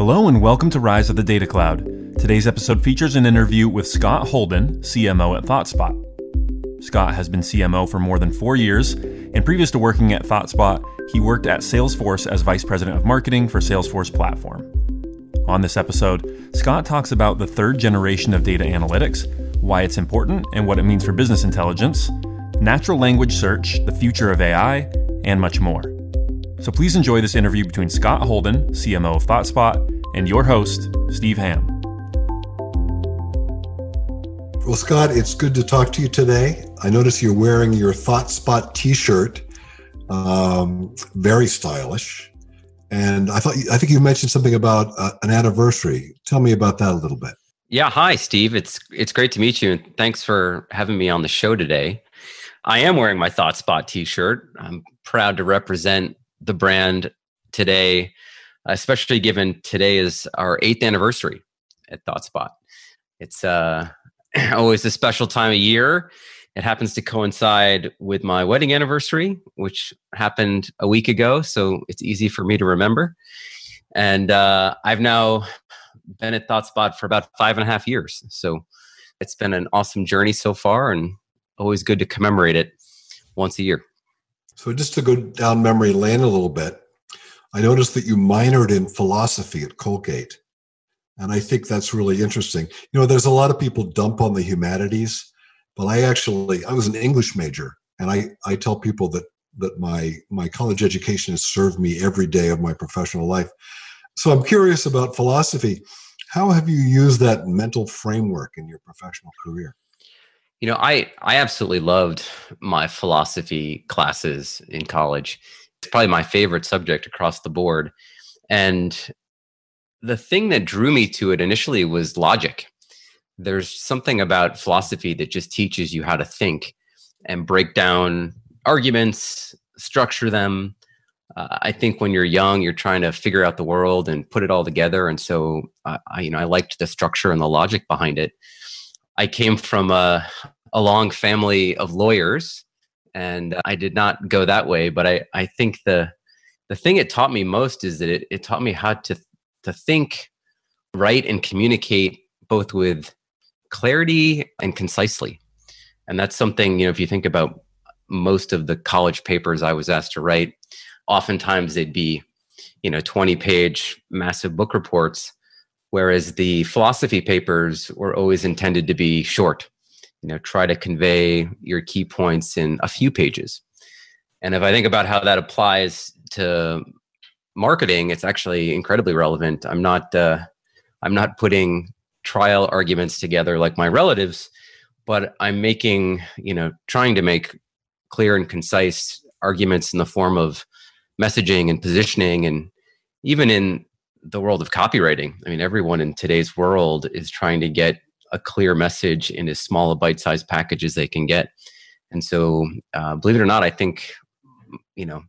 Hello and welcome to Rise of the Data Cloud. Today's episode features an interview with Scott Holden, CMO at ThoughtSpot. Scott has been CMO for more than four years, and previous to working at ThoughtSpot, he worked at Salesforce as Vice President of Marketing for Salesforce Platform. On this episode, Scott talks about the third generation of data analytics, why it's important and what it means for business intelligence, natural language search, the future of AI, and much more. So please enjoy this interview between Scott Holden, CMO of ThoughtSpot, and your host, Steve Hamm. Well, Scott, it's good to talk to you today. I notice you're wearing your ThoughtSpot T-shirt, um, very stylish. And I thought I think you mentioned something about uh, an anniversary. Tell me about that a little bit. Yeah, hi Steve. It's it's great to meet you and thanks for having me on the show today. I am wearing my ThoughtSpot t-shirt. I'm proud to represent the brand today, especially given today is our eighth anniversary at ThoughtSpot. It's uh, always a special time of year. It happens to coincide with my wedding anniversary, which happened a week ago, so it's easy for me to remember. And uh, I've now been at ThoughtSpot for about five and a half years. So it's been an awesome journey so far, and always good to commemorate it once a year. So, just to go down memory lane a little bit, I noticed that you minored in philosophy at Colgate. And I think that's really interesting. You know, there's a lot of people dump on the humanities, but I actually, I was an English major. And I, I tell people that, that my, my college education has served me every day of my professional life. So I'm curious about philosophy. How have you used that mental framework in your professional career? You know, I I absolutely loved my philosophy classes in college. It's probably my favorite subject across the board. And the thing that drew me to it initially was logic. There's something about philosophy that just teaches you how to think and break down arguments, structure them. Uh, I think when you're young, you're trying to figure out the world and put it all together. And so, uh, I, you know, I liked the structure and the logic behind it. I came from a, a long family of lawyers, and I did not go that way. But I, I think the the thing it taught me most is that it, it taught me how to to think, write, and communicate both with clarity and concisely. And that's something you know if you think about most of the college papers I was asked to write, oftentimes they'd be you know 20 page massive book reports whereas the philosophy papers were always intended to be short you know try to convey your key points in a few pages and if i think about how that applies to marketing it's actually incredibly relevant i'm not uh, i'm not putting trial arguments together like my relatives but i'm making you know trying to make clear and concise arguments in the form of messaging and positioning and even in the world of copywriting. I mean, everyone in today's world is trying to get a clear message in as small a bite-sized package as they can get. And so, uh, believe it or not, I think you know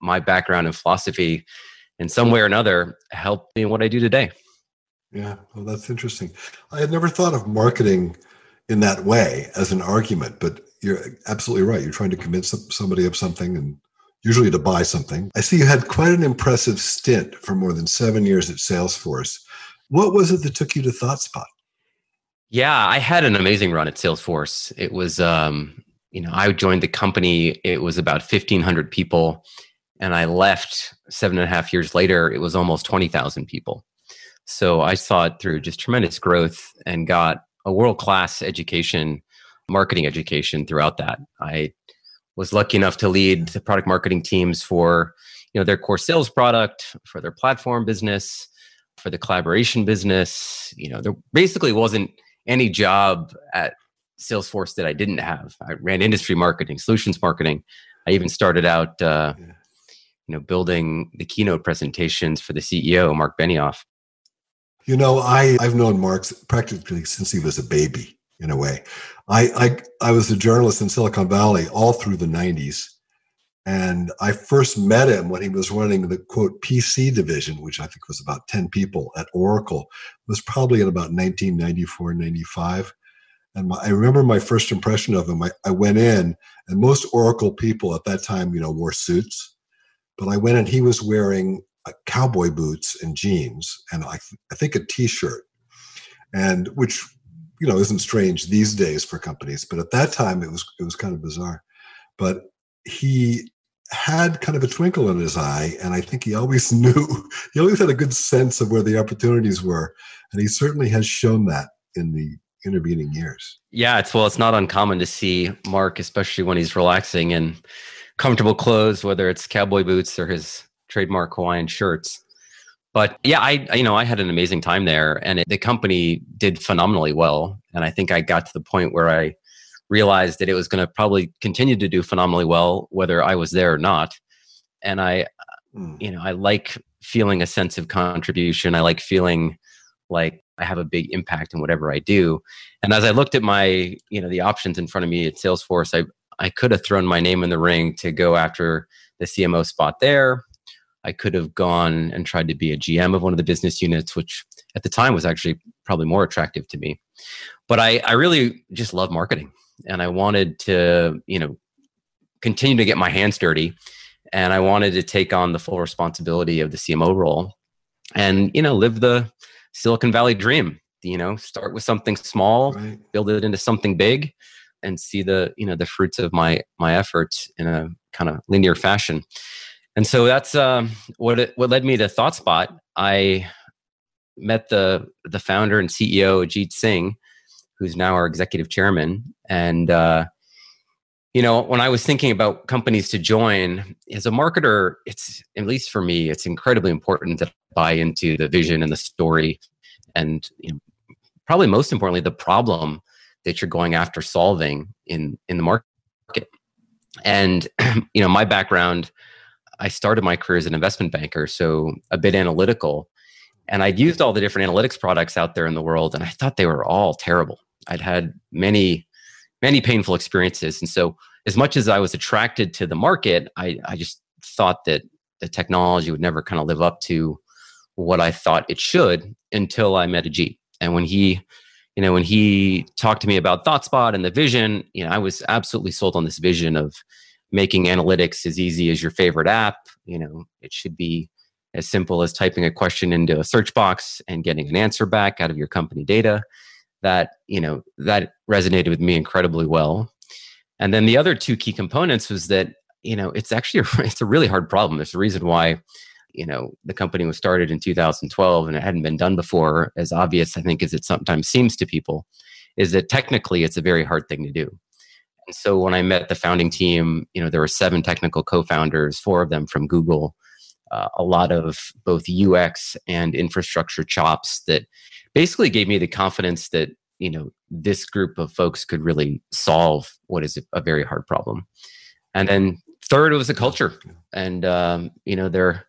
my background in philosophy, in some way or another, helped me in what I do today. Yeah, well, that's interesting. I had never thought of marketing in that way as an argument, but you're absolutely right. You're trying to convince somebody of something and usually to buy something. I see you had quite an impressive stint for more than seven years at Salesforce. What was it that took you to ThoughtSpot? Yeah, I had an amazing run at Salesforce. It was, um, you know, I joined the company, it was about 1,500 people, and I left seven and a half years later, it was almost 20,000 people. So I saw it through just tremendous growth and got a world class education, marketing education throughout that. I was lucky enough to lead the product marketing teams for you know their core sales product for their platform business for the collaboration business you know there basically wasn't any job at salesforce that i didn't have i ran industry marketing solutions marketing i even started out uh, you know building the keynote presentations for the ceo mark benioff you know i i've known mark practically since he was a baby in a way. I, I, I was a journalist in Silicon Valley all through the 90s. And I first met him when he was running the quote PC division, which I think was about 10 people at Oracle. It was probably in about 1994, 95. And my, I remember my first impression of him. I, I went in, and most Oracle people at that time, you know, wore suits. But I went and he was wearing uh, cowboy boots and jeans, and I, th- I think a T-shirt, and which you know isn't strange these days for companies, but at that time it was it was kind of bizarre. But he had kind of a twinkle in his eye, and I think he always knew he always had a good sense of where the opportunities were, and he certainly has shown that in the intervening years. Yeah, it's well, it's not uncommon to see Mark, especially when he's relaxing in comfortable clothes, whether it's cowboy boots or his trademark Hawaiian shirts. But yeah, I you know I had an amazing time there, and it, the company did phenomenally well. And I think I got to the point where I realized that it was going to probably continue to do phenomenally well, whether I was there or not. And I, mm. you know, I like feeling a sense of contribution. I like feeling like I have a big impact in whatever I do. And as I looked at my, you know, the options in front of me at Salesforce, I I could have thrown my name in the ring to go after the CMO spot there. I could have gone and tried to be a GM of one of the business units, which at the time was actually probably more attractive to me. But I, I really just love marketing and I wanted to, you know, continue to get my hands dirty and I wanted to take on the full responsibility of the CMO role and, you know, live the Silicon Valley dream, you know, start with something small, right. build it into something big and see the, you know, the fruits of my my efforts in a kind of linear fashion. And so that's um, what it, what led me to ThoughtSpot. I met the the founder and CEO Ajit Singh who's now our executive chairman. And, uh, you know, when I was thinking about companies to join, as a marketer, it's, at least for me, it's incredibly important to buy into the vision and the story. And you know, probably most importantly, the problem that you're going after solving in, in the market. And, you know, my background, I started my career as an investment banker, so a bit analytical. And I'd used all the different analytics products out there in the world, and I thought they were all terrible. I'd had many, many painful experiences. And so, as much as I was attracted to the market, I, I just thought that the technology would never kind of live up to what I thought it should until I met Ajit. And when he, you know, when he talked to me about ThoughtSpot and the vision, you know, I was absolutely sold on this vision of making analytics as easy as your favorite app. You know, it should be as simple as typing a question into a search box and getting an answer back out of your company data that you know that resonated with me incredibly well. And then the other two key components was that you know it's actually a, it's a really hard problem. There's a reason why you know the company was started in 2012 and it hadn't been done before as obvious i think as it sometimes seems to people is that technically it's a very hard thing to do. And so when i met the founding team you know there were seven technical co-founders four of them from google uh, a lot of both ux and infrastructure chops that basically gave me the confidence that you know this group of folks could really solve what is a very hard problem. And then third it was the culture. And um, you know there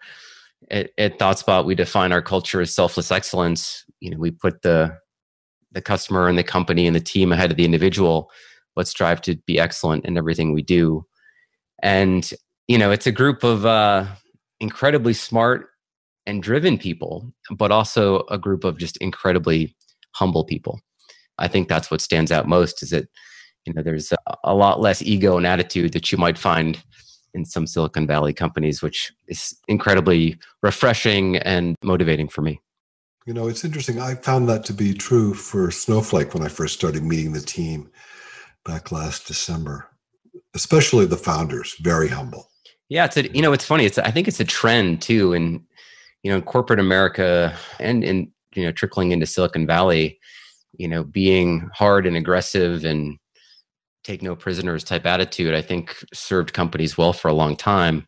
at, at thoughtspot we define our culture as selfless excellence. You know we put the the customer and the company and the team ahead of the individual. Let's strive to be excellent in everything we do. And you know it's a group of uh, incredibly smart and driven people, but also a group of just incredibly humble people. I think that's what stands out most is that you know there's a, a lot less ego and attitude that you might find in some Silicon Valley companies, which is incredibly refreshing and motivating for me. You know, it's interesting. I found that to be true for Snowflake when I first started meeting the team back last December, especially the founders, very humble. Yeah, it's a, you know, it's funny. It's I think it's a trend too in you know, in corporate America and in, you know, trickling into Silicon Valley, you know, being hard and aggressive and take no prisoners type attitude, I think served companies well for a long time.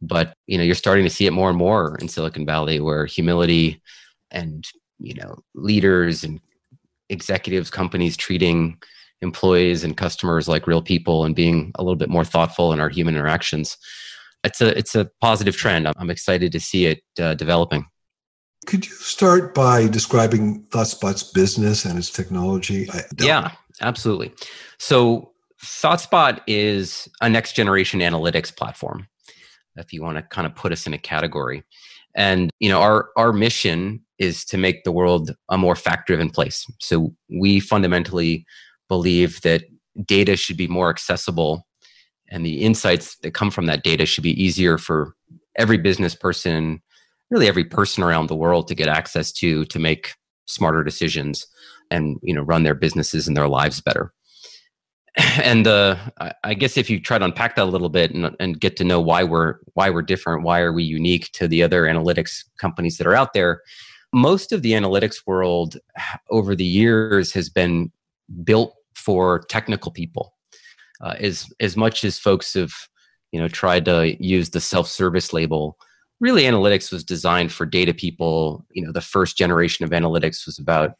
But, you know, you're starting to see it more and more in Silicon Valley where humility and, you know, leaders and executives, companies treating employees and customers like real people and being a little bit more thoughtful in our human interactions it's a it's a positive trend. I'm excited to see it uh, developing. Could you start by describing ThoughtSpot's business and its technology? yeah, absolutely. So ThoughtSpot is a next generation analytics platform. If you want to kind of put us in a category, and you know our our mission is to make the world a more fact driven place. So we fundamentally believe that data should be more accessible and the insights that come from that data should be easier for every business person really every person around the world to get access to to make smarter decisions and you know run their businesses and their lives better and uh, I guess if you try to unpack that a little bit and, and, get to know why we're why we're different, why are we unique to the other analytics companies that are out there, most of the analytics world over the years has been built for technical people. Uh, as as much as folks have you know tried to use the self service label, really analytics was designed for data people. You know, the first generation of analytics was about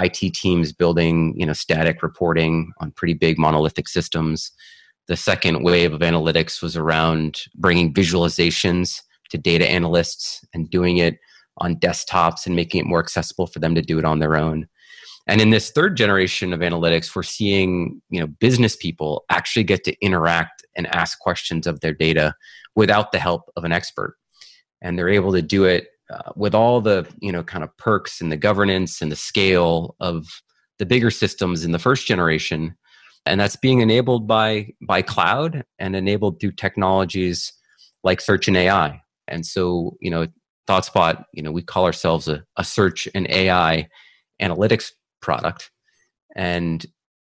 IT teams building, you know, static reporting on pretty big monolithic systems. The second wave of analytics was around bringing visualizations to data analysts and doing it on desktops and making it more accessible for them to do it on their own. And in this third generation of analytics, we're seeing, you know, business people actually get to interact and ask questions of their data without the help of an expert. And they're able to do it uh, with all the you know kind of perks and the governance and the scale of the bigger systems in the first generation and that's being enabled by by cloud and enabled through technologies like search and ai and so you know thoughtspot you know we call ourselves a, a search and ai analytics product and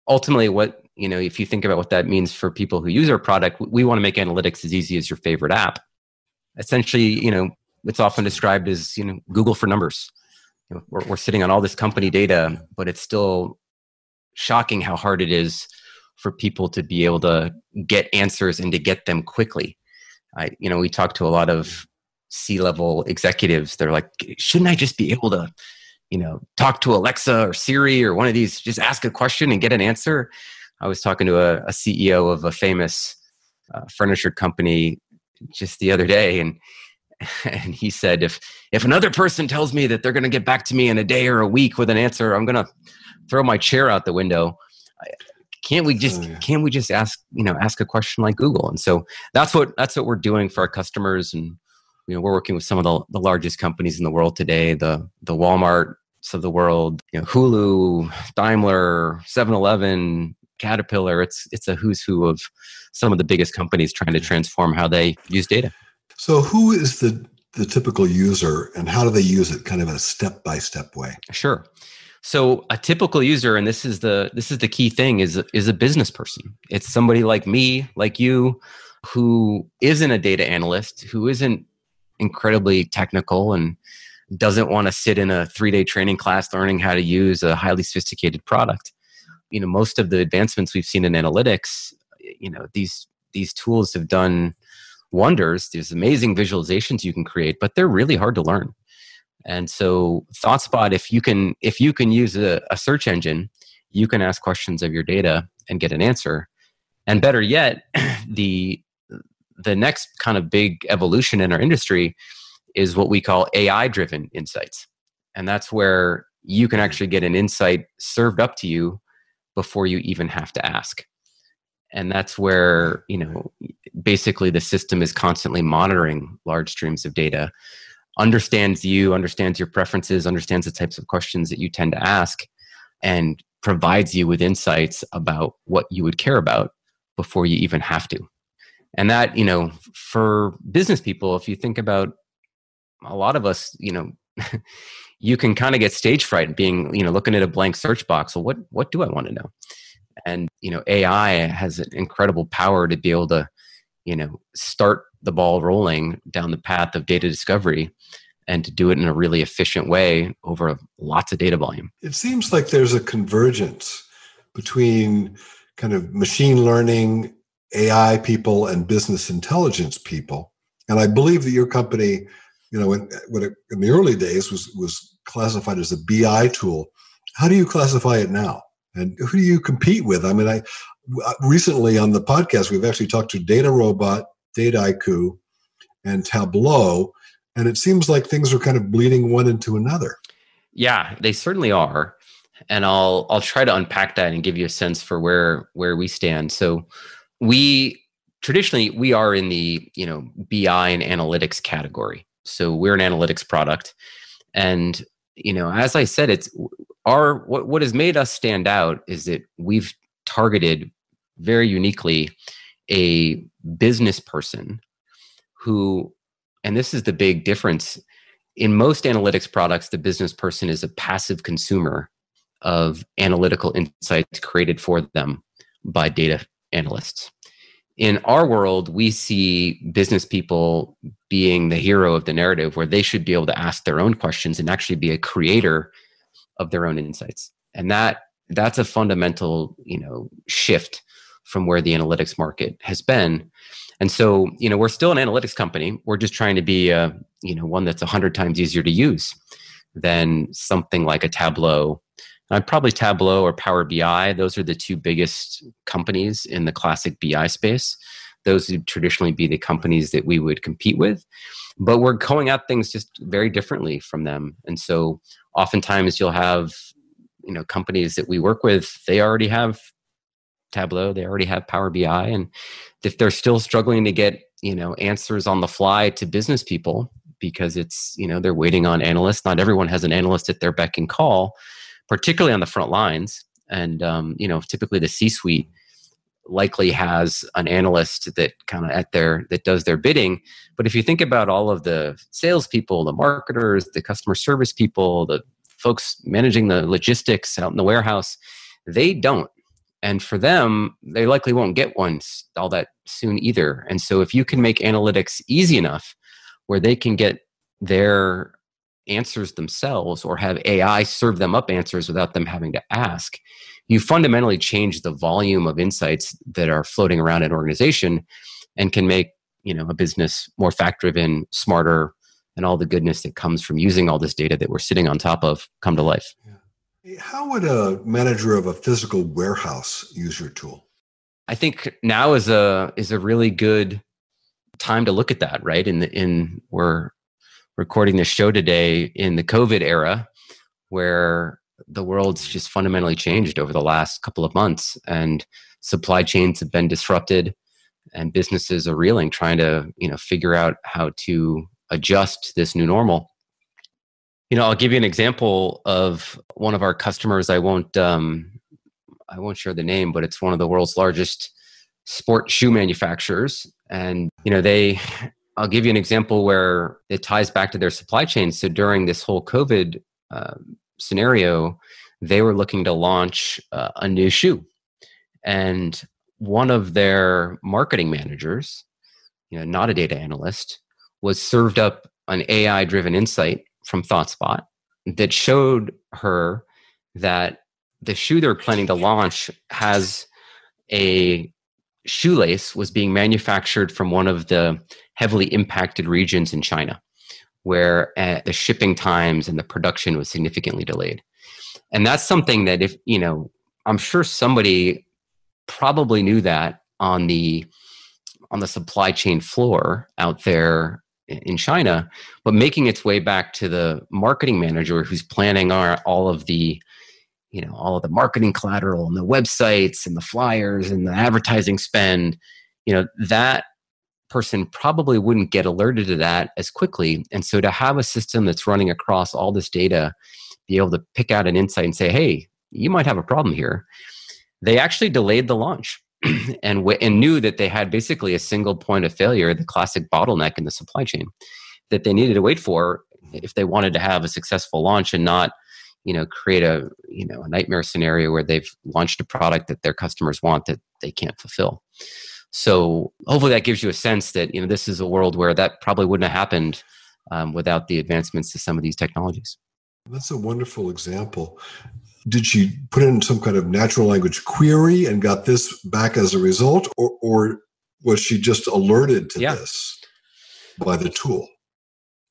ultimately what you know if you think about what that means for people who use our product we want to make analytics as easy as your favorite app essentially you know it's often described as you know Google for numbers. You know, we're, we're sitting on all this company data, but it's still shocking how hard it is for people to be able to get answers and to get them quickly. I, you know, we talk to a lot of C-level executives. They're like, shouldn't I just be able to, you know, talk to Alexa or Siri or one of these, just ask a question and get an answer? I was talking to a, a CEO of a famous uh, furniture company just the other day, and and he said if if another person tells me that they're going to get back to me in a day or a week with an answer i'm going to throw my chair out the window can't we just oh, yeah. can't we just ask you know ask a question like google and so that's what that's what we're doing for our customers and you know we're working with some of the, the largest companies in the world today the the walmart of the world you know hulu daimler 7-eleven caterpillar it's it's a who's who of some of the biggest companies trying to transform how they use data so, who is the the typical user, and how do they use it, kind of in a step by step way? Sure. So, a typical user, and this is the this is the key thing, is is a business person. It's somebody like me, like you, who isn't a data analyst, who isn't incredibly technical and doesn't want to sit in a three day training class learning how to use a highly sophisticated product. You know, most of the advancements we've seen in analytics, you know, these these tools have done wonders. There's amazing visualizations you can create, but they're really hard to learn. And so ThoughtSpot, if you can if you can use a, a search engine, you can ask questions of your data and get an answer. And better yet, the the next kind of big evolution in our industry is what we call AI driven insights. And that's where you can mm-hmm. actually get an insight served up to you before you even have to ask. And that's where mm-hmm. you know basically the system is constantly monitoring large streams of data understands you understands your preferences understands the types of questions that you tend to ask and provides you with insights about what you would care about before you even have to and that you know for business people if you think about a lot of us you know you can kind of get stage fright being you know looking at a blank search box. Well what what do i want to know? And you know ai has an incredible power to be able to you know start the ball rolling down the path of data discovery and to do it in a really efficient way over lots of data volume. It seems like there's a convergence between kind of machine learning ai people and business intelligence people and i believe that your company you know when it, in the early days was was classified as a bi tool how do you classify it now and who do you compete with? I mean, I uh, recently on the podcast we've actually talked to DataRobot, Dataiku, and Tableau, and it seems like things are kind of bleeding one into another. Yeah, they certainly are, and I'll I'll try to unpack that and give you a sense for where where we stand. So, we traditionally we are in the you know BI and analytics category. So we're an analytics product, and you know as I said, it's our what, what has made us stand out is that we've targeted very uniquely a business person who and this is the big difference in most analytics products, the business person is a passive consumer of analytical insights created for them by data analysts. In our world, we see business people being the hero of the narrative where they should be able to ask their own questions and actually be a creator of their own insights. And that that's a fundamental, you know, shift from where the analytics market has been. And so, you know, we're still an analytics company. We're just trying to be a, you know, one that's a hundred times easier to use than something like a Tableau uh, probably Tableau or Power BI. Those are the two biggest companies in the classic BI space. Those would traditionally be the companies that we would compete with. But we're going at things just very differently from them. And so oftentimes you'll have, you know, companies that we work with, they already have Tableau, they already have Power BI. And if they're still struggling to get, you know, answers on the fly to business people because it's, you know, they're waiting on analysts. Not everyone has an analyst at their beck and call particularly on the front lines. And um, you know, typically the C-suite likely has an analyst that kind of at their that does their bidding. But if you think about all of the salespeople, the marketers, the customer service people, the folks managing the logistics out in the warehouse, they don't. And for them, they likely won't get one all that soon either. And so if you can make analytics easy enough where they can get their answers themselves or have AI serve them up answers without them having to ask, you fundamentally change the volume of insights that are floating around an organization and can make you know a business more fact driven, smarter, and all the goodness that comes from using all this data that we're sitting on top of come to life. How would a manager of a physical warehouse use your tool? I think now is a is a really good time to look at that, right? In the in we're recording this show today in the COVID era, where the world's just fundamentally changed over the last couple of months, and supply chains have been disrupted, and businesses are reeling, trying to you know figure out how to adjust this new normal. You know, I'll give you an example of one of our customers. I won't um, I won't share the name, but it's one of the world's largest sport shoe manufacturers, and you know they I'll give you an example where it ties back to their supply chain. So during this whole COVID uh, scenario, they were looking to launch uh, a new shoe, and one of their marketing managers, you know, not a data analyst, was served up an AI-driven insight from ThoughtSpot that showed her that the shoe they're planning to launch has a shoelace was being manufactured from one of the heavily impacted regions in China, where uh, the shipping times and the production was significantly delayed. And that's something that, if you know, I'm sure somebody probably knew that on the on the supply chain floor out there in China, but making its way back to the marketing manager who's planning our, all of the you know all of the marketing collateral and the websites and the flyers and the advertising spend you know that person probably wouldn't get alerted to that as quickly. And so to have a system that's running across all this data be able to pick out an insight and say hey you might have a problem here they actually delayed the launch and, w- and knew that they had basically a single point of failure the classic bottleneck in the supply chain that they needed to wait for if they wanted to have a successful launch and not you know create a you know a nightmare scenario where they've launched a product that their customers want that they can't fulfill. So hopefully that gives you a sense that you know this is a world where that probably wouldn't have happened um, without the advancements to some of these technologies. That's a wonderful example. Did she put in some kind of natural language query and got this back as a result or, or was she just alerted to yeah. this by the tool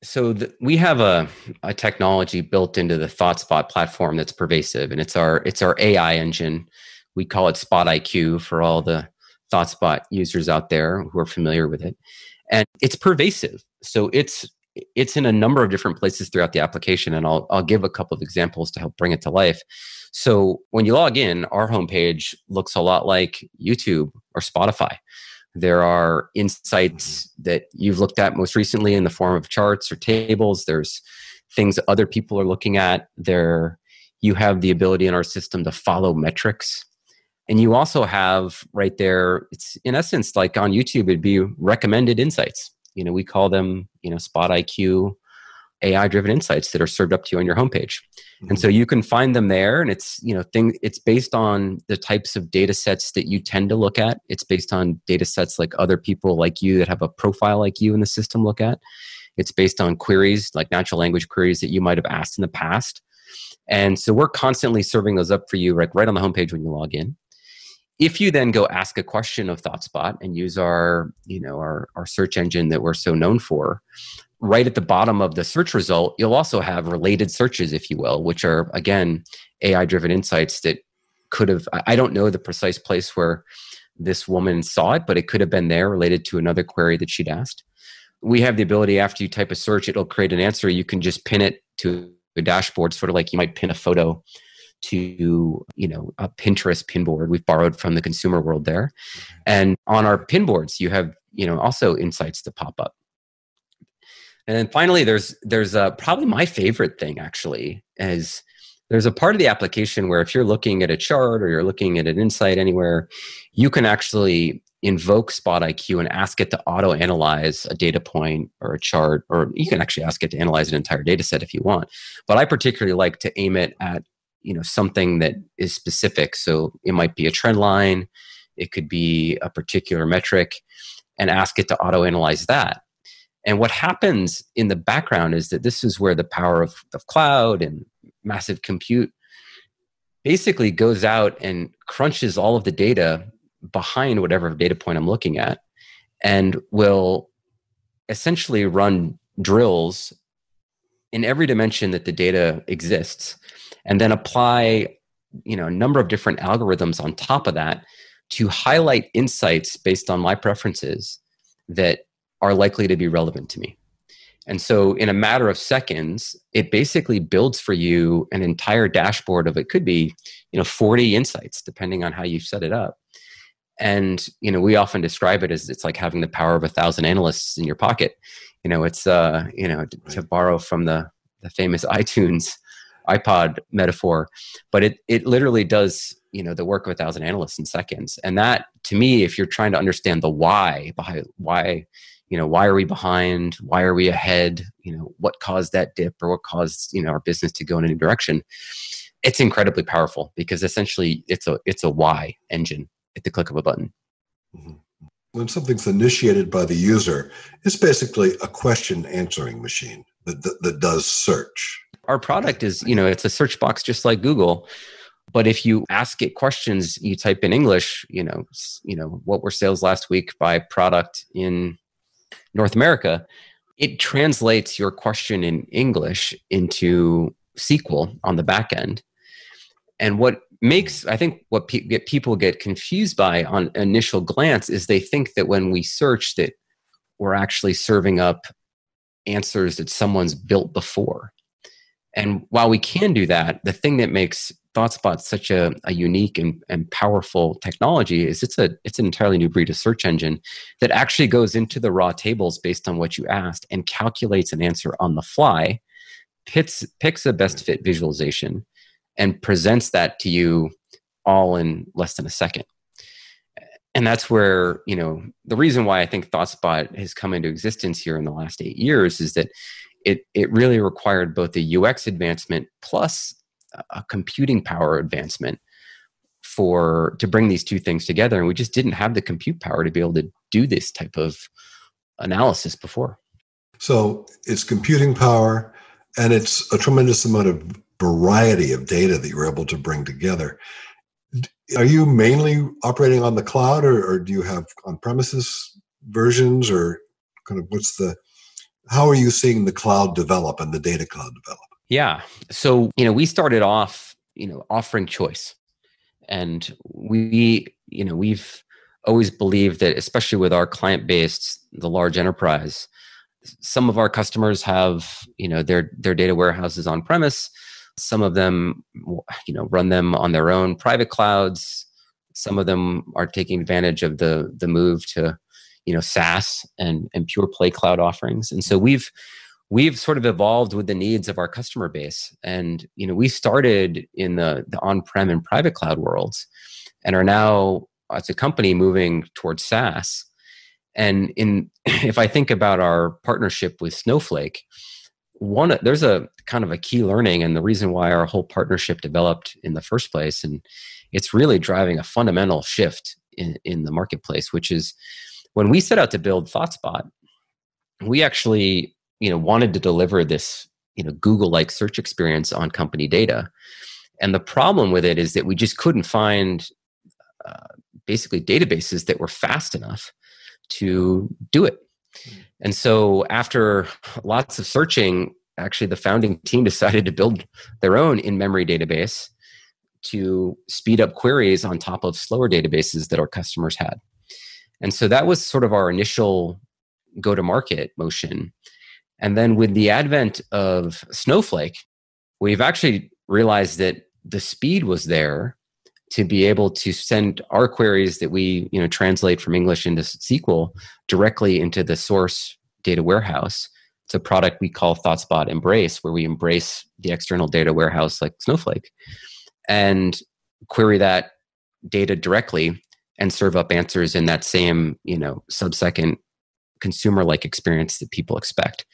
so the, we have a, a technology built into the ThoughtSpot platform that's pervasive, and it's our it's our AI engine. We call it Spot IQ for all the ThoughtSpot users out there who are familiar with it, and it's pervasive. So it's it's in a number of different places throughout the application, and I'll I'll give a couple of examples to help bring it to life. So when you log in, our homepage looks a lot like YouTube or Spotify. There are insights that you've looked at most recently in the form of charts or tables. There's things that other people are looking at. There, you have the ability in our system to follow metrics. And you also have right there, it's in essence like on YouTube, it'd be recommended insights. You know, we call them, you know, Spot IQ AI driven insights that are served up to you on your homepage. Mm-hmm. And so you can find them there and it's, you know, thing it's based on the types of data sets that you tend to look at. It's based on data sets like other people like you that have a profile like you in the system look at. It's based on queries like natural language queries that you might have asked in the past. And so we're constantly serving those up for you like right on the homepage when you log in if you then go ask a question of ThoughtSpot and use our, you know, our, our search engine that we're so known for, right at the bottom of the search result, you'll also have related searches, if you will, which are again AI driven insights that could have, I don't know the precise place where this woman saw it, but it could have been there related to another query that she'd asked. We have the ability after you type a search, it'll create an answer. You can just pin it to a dashboard, sort of like you might pin a photo to you know a pinterest pinboard we've borrowed from the consumer world there mm-hmm. and on our pinboards you have you know also insights to pop up and then finally there's there's a, probably my favorite thing actually is there's a part of the application where if you're looking at a chart or you're looking at an insight anywhere you can actually invoke spot iq and ask it to auto analyze a data point or a chart or you can actually ask it to analyze an entire data set if you want. But i particularly like to aim it at you know something that is specific. So it might be a trend line it could be a particular metric and ask it to auto analyze that and what happens in the background is that this is where the power of, of cloud and massive compute basically goes out and crunches all of the data behind whatever data point i'm looking at and will essentially run drills in every dimension that the data exists and then apply you know a number of different algorithms on top of that to highlight insights based on my preferences that are likely to be relevant to me. And so in a matter of seconds it basically builds for you an entire dashboard of it could be you know 40 insights depending on how you set it up. And you know we often describe it as it's like having the power of a thousand analysts in your pocket. You know it's uh you know to, to borrow from the the famous itunes iPod metaphor, but it it literally does you know the work of a thousand analysts in seconds. And that to me, if you're trying to understand the why behind why you know why are we behind why are we ahead you know what caused that dip or what caused you know our business to go in a new direction it's incredibly powerful because essentially it's a it's a why engine at the click of a button mm-hmm. when something's initiated by the user it's basically a question answering machine that, that, that does search our product is, you know, it's a search box just like Google. But if you ask it questions, you type in English, you know, you know, what were sales last week by product in North America, it translates your question in English into SQL on the back end. And what makes, I think, what pe- get people get confused by on initial glance is they think that when we search that we're actually serving up answers that someone's built before. And while we can do that, the thing that makes ThoughtSpot such a, a unique and, and powerful technology is it's a it's an entirely new breed of search engine that actually goes into the raw tables based on what you asked and calculates an answer on the fly, picks picks a best fit visualization, and presents that to you all in less than a second. And that's where, you know, the reason why I think ThoughtSpot has come into existence here in the last eight years is that it it really required both a UX advancement plus a computing power advancement for to bring these two things together. And we just didn't have the compute power to be able to do this type of analysis before. So it's computing power and it's a tremendous amount of variety of data that you're able to bring together. Are you mainly operating on the cloud or, or do you have on premises versions or kind of what's the how are you seeing the cloud develop and the data cloud develop? Yeah. So, you know, we started off, you know, offering choice. And we, you know, we've always believed that, especially with our client base, the large enterprise, some of our customers have, you know, their their data warehouses on premise. Some of them, you know, run them on their own private clouds. Some of them are taking advantage of the the move to you know SaaS and and pure play cloud offerings. And so we've we've sort of evolved with the needs of our customer base. And you know we started in the the on-prem and private cloud worlds, and are now as a company moving towards SaaS. And in if I think about our partnership with Snowflake, one there's a kind of a key learning and the reason why our whole partnership developed in the first place and it's really driving a fundamental shift in, in the marketplace which is when we set out to build thoughtspot we actually you know wanted to deliver this you know google like search experience on company data. And the problem with it is that we just couldn't find uh, basically databases that were fast enough to do it. And so after lots of searching actually the founding team decided to build their own in-memory database to speed up queries on top of slower databases that our customers had. And so that was sort of our initial go to market motion. And then with the advent of Snowflake, we've actually realized that the speed was there to be able to send our queries that we you know translate from English into SQL directly into the source data warehouse. It's a product we call ThoughtSpot Embrace, where we embrace the external data warehouse like Snowflake and query that data directly and serve up answers in that same you know sub-second consumer like experience that people expect.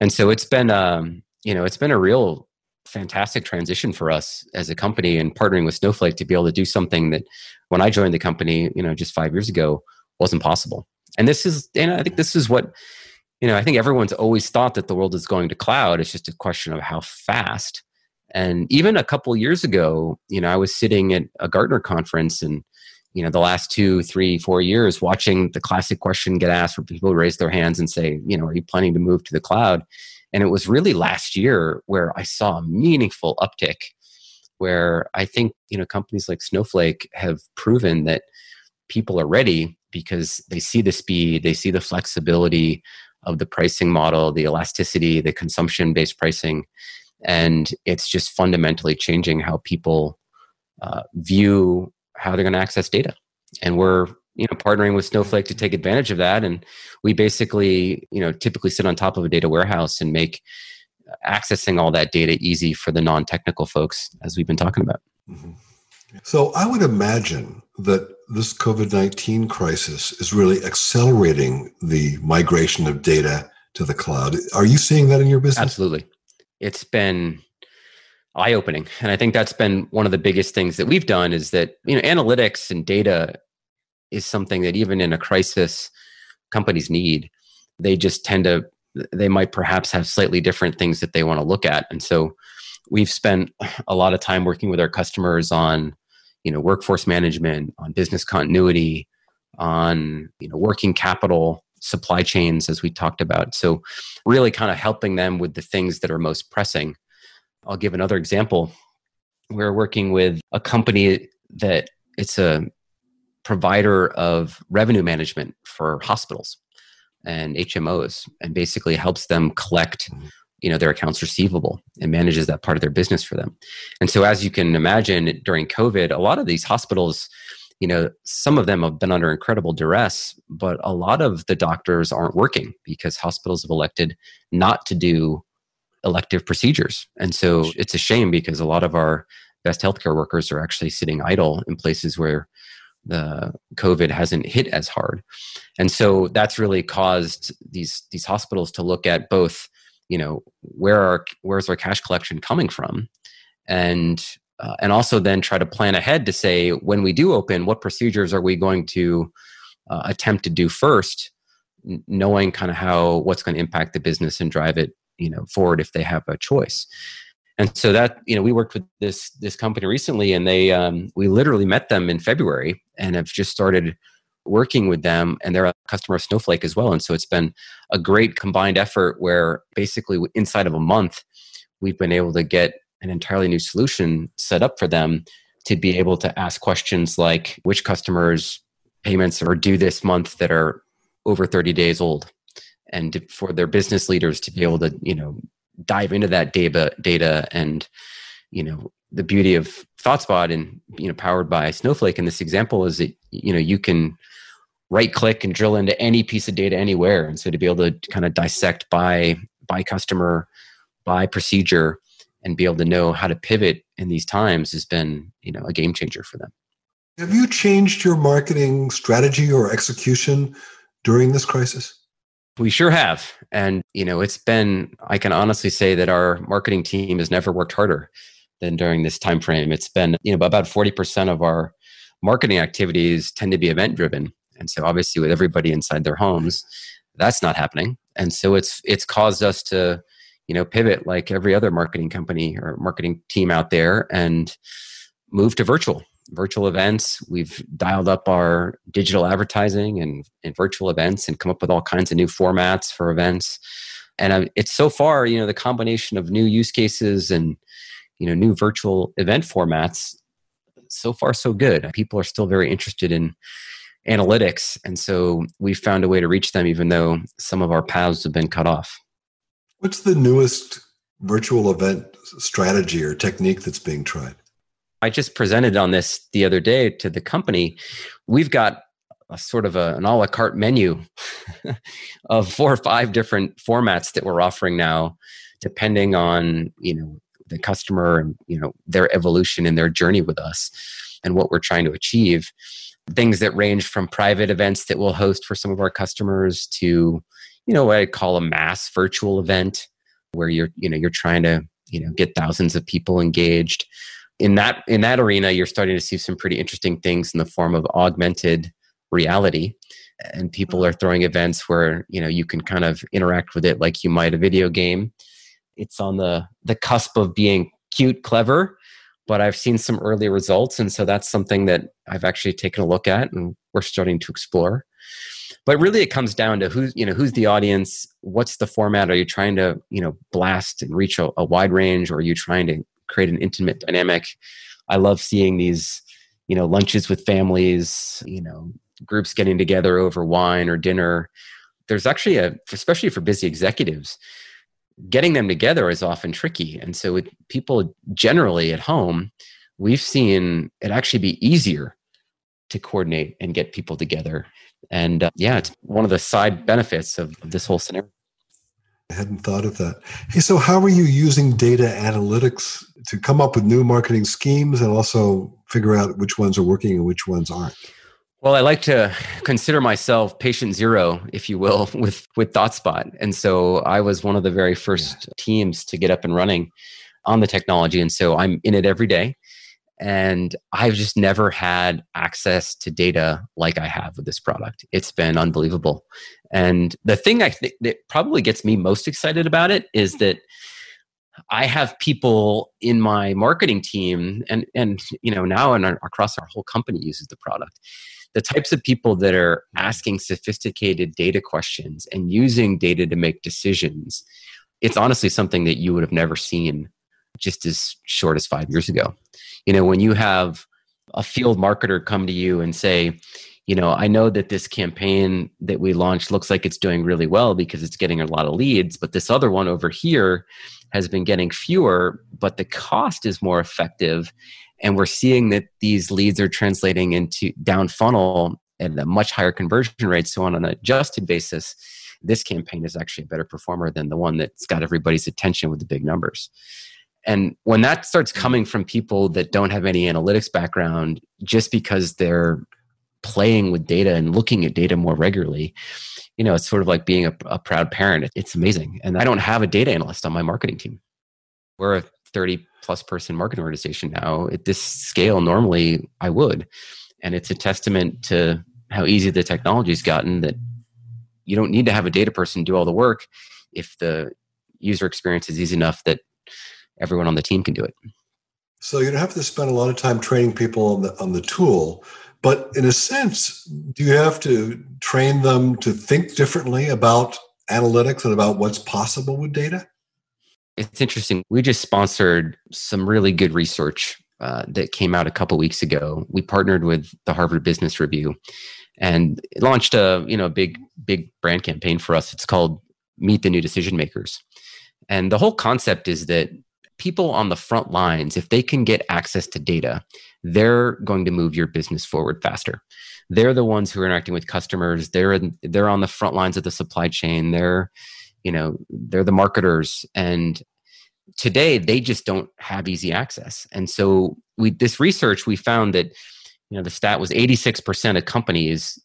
And so it's been um, you know it's been a real fantastic transition for us as a company and partnering with snowflake to be able to do something that when i joined the company you know just five years ago wasn't possible. And this is and i think this is what you know i think everyone's always thought that the world is going to cloud. It's just a question of how fast. And even a couple years ago you know i was sitting at a gartner conference and you know the last two three four years watching the classic question get asked where people raise their hands and say you know are you planning to move to the cloud? And it was really last year where i saw a meaningful uptick where i think you know companies like snowflake have proven that people are ready because they see the speed they see the flexibility of the pricing model the elasticity the consumption based pricing and it's just fundamentally changing how people uh, view how they're going to access data. And we're you know partnering with Snowflake to take advantage of that. And we basically you know typically sit on top of a data warehouse and make accessing all that data easy for the non-technical folks, as we've been talking about. Mm-hmm. So I would imagine that this COVID 19 crisis is really accelerating the migration of data to the cloud. Are you seeing that in your business? Absolutely. It's been eye opening. And I think that's been one of the biggest things that we've done is that, you know, analytics and data is something that even in a crisis companies need. They just tend to they might perhaps have slightly different things that they want to look at. And so we've spent a lot of time working with our customers on, you know, workforce management, on business continuity, on, you know, working capital, supply chains as we talked about. So really kind of helping them with the things that are most pressing I'll give another example. We're working with a company that it's a provider of revenue management for hospitals and HMOs and basically helps them collect you know their accounts receivable and manages that part of their business for them. And so as you can imagine during COVID a lot of these hospitals you know some of them have been under incredible duress but a lot of the doctors aren't working because hospitals have elected not to do elective procedures. And so it's a shame because a lot of our best healthcare workers are actually sitting idle in places where the COVID hasn't hit as hard. And so that's really caused these these hospitals to look at both, you know, where are where's our cash collection coming from, and uh, and also then try to plan ahead to say when we do open, what procedures are we going to uh, attempt to do first, knowing kind of how what's going to impact the business and drive it you know forward if they have a choice. And so that you know we worked with this this company recently and they um, we literally met them in february and have just started working with them and they're a customer of snowflake as well. And so it's been a great combined effort where basically inside of a month we've been able to get an entirely new solution set up for them to be able to ask questions like which customers payments are due this month that are over 30 days old and for their business leaders to be able to you know dive into that data data and you know the beauty of ThoughtSpot and you know powered by Snowflake in this example is that you know you can right click and drill into any piece of data anywhere. And so to be able to kind of dissect by by customer by procedure and be able to know how to pivot in these times has been you know a game changer for them. Have you changed your marketing strategy or execution during this crisis We sure have. And, you know, it's been, I can honestly say that our marketing team has never worked harder than during this time frame. It's been, you know, about 40% of our marketing activities tend to be event driven. And so obviously with everybody inside their homes, that's not happening. And so it's it's caused us to, you know, pivot like every other marketing company or marketing team out there and move to virtual virtual events. We've dialed up our digital advertising and, and virtual events and come up with all kinds of new formats for events. And it's so far, you know, the combination of new use cases and, you know, new virtual event formats, so far so good. People are still very interested in analytics. And so we found a way to reach them, even though some of our paths have been cut off. What's the newest virtual event strategy or technique that's being tried? I just presented on this the other day to the company. We've got a sort of a, an a la carte menu of four or five different formats that we're offering now, depending on you know the customer and you know their evolution and their journey with us and what we're trying to achieve. Things that range from private events that we'll host for some of our customers to you know what I call a mass virtual event where you're you know you're trying to you know get thousands of people engaged in that in that arena you're starting to see some pretty interesting things in the form of augmented reality. And people mm-hmm. are throwing events where you know you can kind of interact with it like you might a video game. It's on the the cusp of being cute clever but i've seen some early results. And so that's something that i've actually taken a look at and we're starting to explore. But really it comes down to who's you know who's the audience? What's the format? Are you trying to you know blast and reach a, a wide range or are you trying to create an intimate dynamic. I love seeing these, you know, lunches with families, you know, groups getting together over wine or dinner. There's actually a, especially for busy executives, getting them together is often tricky. And so, with people generally at home, we've seen it actually be easier to coordinate and get people together. And uh, yeah, it's one of the side benefits of, of this whole scenario. I hadn't thought of that. Hey, so how are you using data analytics to come up with new marketing schemes and also figure out which ones are working and which ones aren't? Well, I like to consider myself patient zero, if you will, with with ThoughtSpot, and so I was one of the very first yeah. teams to get up and running on the technology, and so I'm in it every day and I've just never had access to data like I have with this product. It's been unbelievable. And the thing I think that probably gets me most excited about it is that I have people in my marketing team and and you know now and across our whole company uses the product. The types of people that are asking sophisticated data questions and using data to make decisions, it's honestly something that you would have never seen just as short as 5 years ago you know when you have a field marketer come to you and say you know i know that this campaign that we launched looks like it's doing really well because it's getting a lot of leads but this other one over here has been getting fewer but the cost is more effective. And we're seeing that these leads are translating into down funnel at a much higher conversion rate. So on an adjusted basis this campaign is actually a better performer than the one that's got everybody's attention with the big numbers. And when that starts coming from people that don't have any analytics background, just because they're playing with data and looking at data more regularly, you know, it's sort of like being a, a proud parent. It's amazing. And I don't have a data analyst on my marketing team. We're a 30 plus person marketing organization now. At this scale, normally I would. And it's a testament to how easy the technology's gotten that you don't need to have a data person do all the work if the user experience is easy enough that everyone on the team can do it. So you don't have to spend a lot of time training people on the on the tool, but in a sense, do you have to train them to think differently about analytics and about what's possible with data? It's interesting. We just sponsored some really good research uh, that came out a couple weeks ago. We partnered with the Harvard Business Review and launched a you know big big brand campaign for us. It's called Meet the New Decision Makers, and the whole concept is that people on the front lines, if they can get access to data, they're going to move your business forward faster. They're the ones who are interacting with customers. They're in, they're on the front lines of the supply chain. They're you know they're the marketers and today they just don't have easy access and so we this research we found that you know the stat was 86% of companies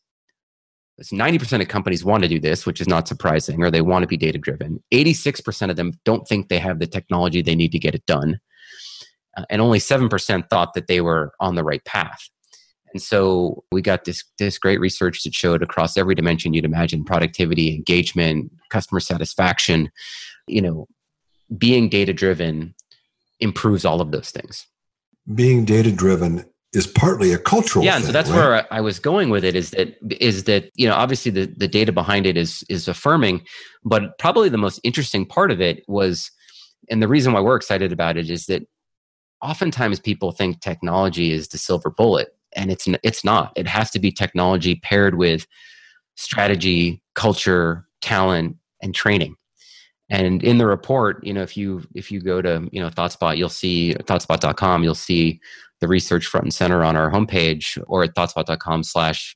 90% of companies want to do this, which is not surprising, or they want to be data driven. 86% of them don't think they have the technology they need to get it done. Uh, and only 7% thought that they were on the right path. And so we got this, this great research that showed across every dimension you'd imagine productivity, engagement, customer satisfaction, you know, being data driven improves all of those things. Being data driven is partly a cultural yeah thing, and so that's right? where i was going with it is that is that you know obviously the, the data behind it is is affirming but probably the most interesting part of it was and the reason why we're excited about it is that oftentimes people think technology is the silver bullet and it's it's not it has to be technology paired with strategy culture talent and training and in the report you know if you if you go to you know thoughtspot you'll see thoughtspot.com you'll see the research front and center on our homepage or at thoughtspot.com slash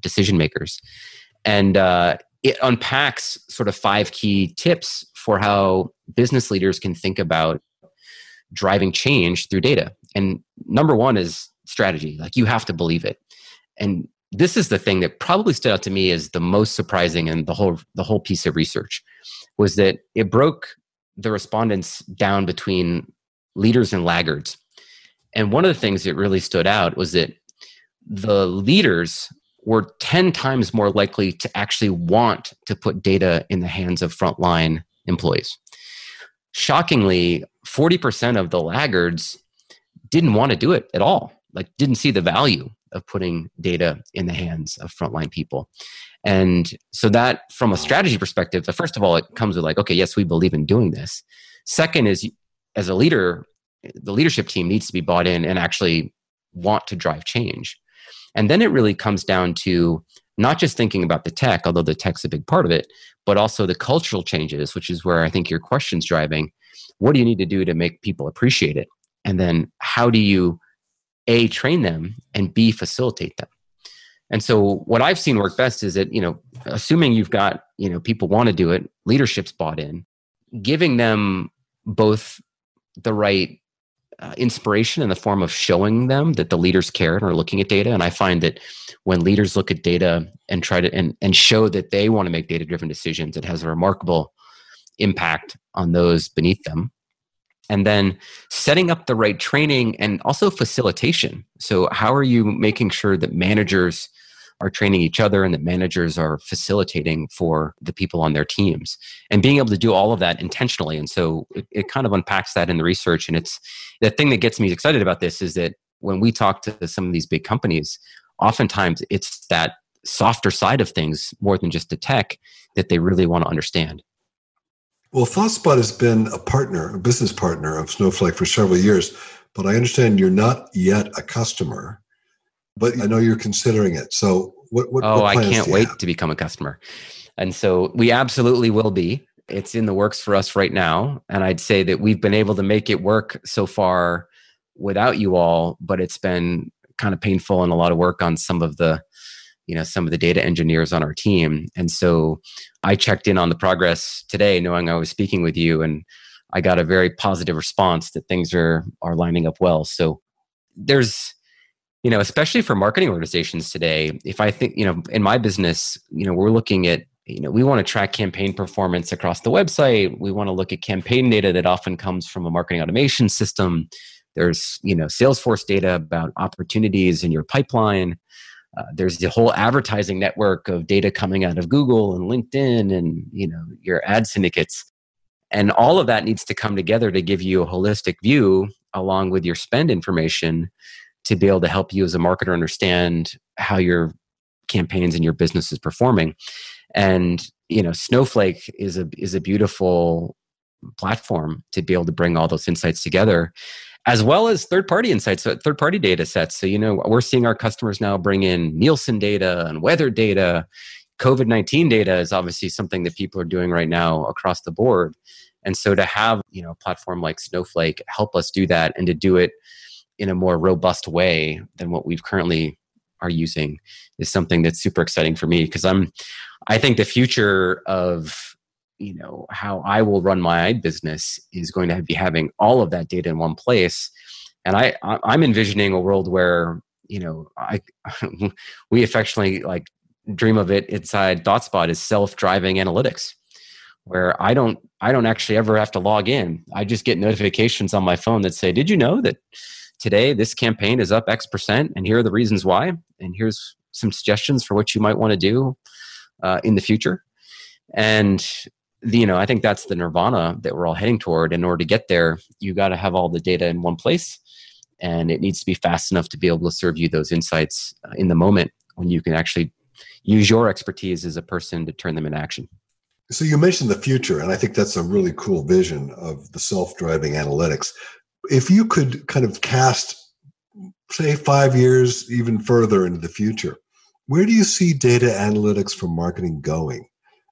decision makers. And uh, it unpacks sort of five key tips for how business leaders can think about driving change through data. And number one is strategy. Like you have to believe it. And this is the thing that probably stood out to me as the most surprising in the whole the whole piece of research was that it broke the respondents down between leaders and laggards and one of the things that really stood out was that the leaders were 10 times more likely to actually want to put data in the hands of frontline employees. Shockingly, 40% of the laggards didn't want to do it at all, like, didn't see the value of putting data in the hands of frontline people. And so, that from a strategy perspective, first of all, it comes with like, okay, yes, we believe in doing this. Second is, as a leader, the leadership team needs to be bought in and actually want to drive change. And then it really comes down to not just thinking about the tech, although the tech's a big part of it, but also the cultural changes, which is where I think your question's driving. What do you need to do to make people appreciate it? And then how do you A, train them and B, facilitate them? And so what I've seen work best is that, you know, assuming you've got, you know, people want to do it, leadership's bought in, giving them both the right uh, inspiration in the form of showing them that the leaders care and are looking at data. And I find that when leaders look at data and try to and, and show that they want to make data driven decisions, it has a remarkable impact on those beneath them. And then setting up the right training and also facilitation. So, how are you making sure that managers are training each other and that managers are facilitating for the people on their teams. And being able to do all of that intentionally. And so it, it, kind of unpacks that in the research. And it's the thing that gets me excited about this is that when we talk to some of these big companies oftentimes it's that softer side of things more than just the tech that they really want to understand. Well thoughtspot has been a partner a business partner of snowflake for several years but i understand you're not yet a customer but I know you're considering it. So what? what oh, what I can't wait have? to become a customer, and so we absolutely will be. It's in the works for us right now, and I'd say that we've been able to make it work so far without you all, but it's been kind of painful and a lot of work on some of the you know some of the data engineers on our team and so i checked in on the progress today knowing i was speaking with you and i got a very positive response that things are are lining up well so there's you know especially for marketing organizations today if i think you know in my business you know we're looking at you know we want to track campaign performance across the website. We want to look at campaign data that often comes from a marketing automation system. There's you know salesforce data about opportunities in your pipeline. Uh, there's the whole advertising network of data coming out of google and linkedin and you know your ad syndicates. And all of that needs to come together to give you a holistic view along with your spend information to be able to help you as a marketer understand how your campaigns and your business is performing. And you know snowflake is a is a beautiful platform to be able to bring all those insights together as well as third party insights uh, so third party data sets. So you know we're seeing our customers now bring in nielsen data and weather data. Covid-19 data is obviously something that people are doing right now across the board. And so to have you know a platform like snowflake help us do that and to do it in a more robust way than what we've currently are using is something that's super exciting for me because I'm I think the future of you know how I will run my business is going to be having all of that data in one place and I I'm envisioning a world where you know I we affectionately like dream of it inside ThoughtSpot is self-driving analytics, where I don't I don't actually ever have to log in. I just get notifications on my phone that say, "Did you know that today this campaign is up X percent, and here are the reasons why, and here's some suggestions for what you might want to do uh, in the future." And you know, I think that's the nirvana that we're all heading toward. In order to get there, you got to have all the data in one place, and it needs to be fast enough to be able to serve you those insights uh, in the moment when you can actually use your expertise as a person to turn them into action. So you mentioned the future, and I think that's a really cool vision of the self-driving analytics. If you could kind of cast, say, five years even further into the future, where do you see data analytics for marketing going?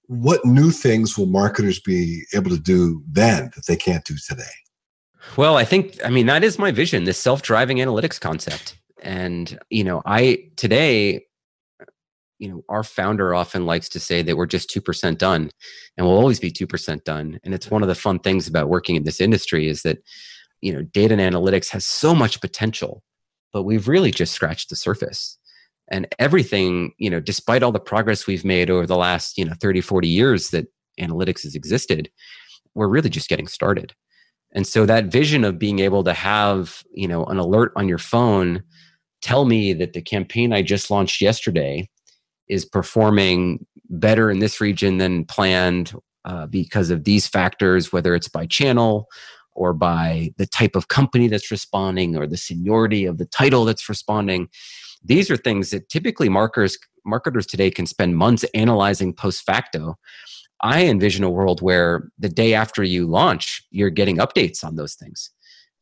What new things will marketers be able to do then that they can't do today? Well, I think, I mean, that is my vision, this self driving analytics concept. And, you know, I today, you know, our founder often likes to say that we're just 2% done and we'll always be 2% done. And it's one of the fun things about working in this industry is that, you know, data and analytics has so much potential, but we've really just scratched the surface. And everything, you know, despite all the progress we've made over the last, you know, 30, 40 years that analytics has existed, we're really just getting started. And so that vision of being able to have, you know, an alert on your phone tell me that the campaign I just launched yesterday is performing better in this region than planned uh, because of these factors, whether it's by channel or by the type of company that's responding or the seniority of the title that's responding. These are things that typically marketers marketers today can spend months analyzing post facto. I envision a world where the day after you launch, you're getting updates on those things.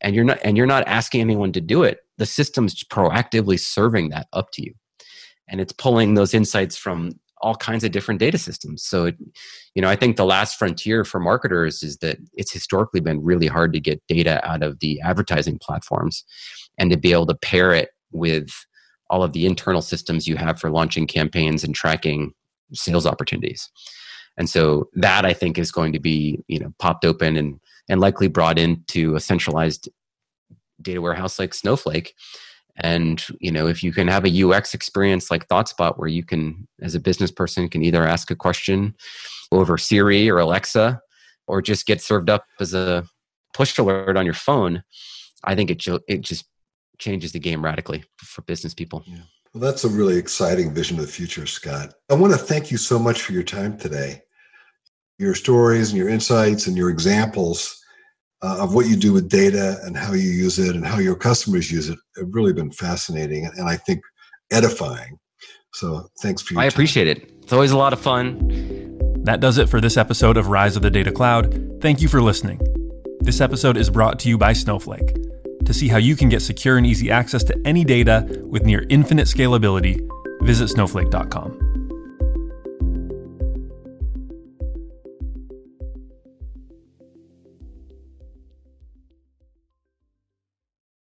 And you're not and you're not asking anyone to do it. The system's proactively serving that up to you and it's pulling those insights from all kinds of different data systems. So, it, you know, I think the last frontier for marketers is that it's historically been really hard to get data out of the advertising platforms and to be able to pair it with all of the internal systems you have for launching campaigns and tracking sales opportunities. And so that I think is going to be, you know, popped open and and likely brought into a centralized data warehouse like Snowflake and you know if you can have a ux experience like thoughtspot where you can as a business person can either ask a question over siri or alexa or just get served up as a push alert on your phone i think it, it just changes the game radically for business people. Yeah. well that's a really exciting vision of the future scott. I want to thank you so much for your time today. Your stories and your insights and your examples uh, of what you do with data and how you use it and how your customers use it have really been fascinating and I think edifying. So thanks for your I time. appreciate it. It's always a lot of fun. That does it for this episode of Rise of the Data Cloud. Thank you for listening. This episode is brought to you by Snowflake. To see how you can get secure and easy access to any data with near infinite scalability, visit snowflake.com.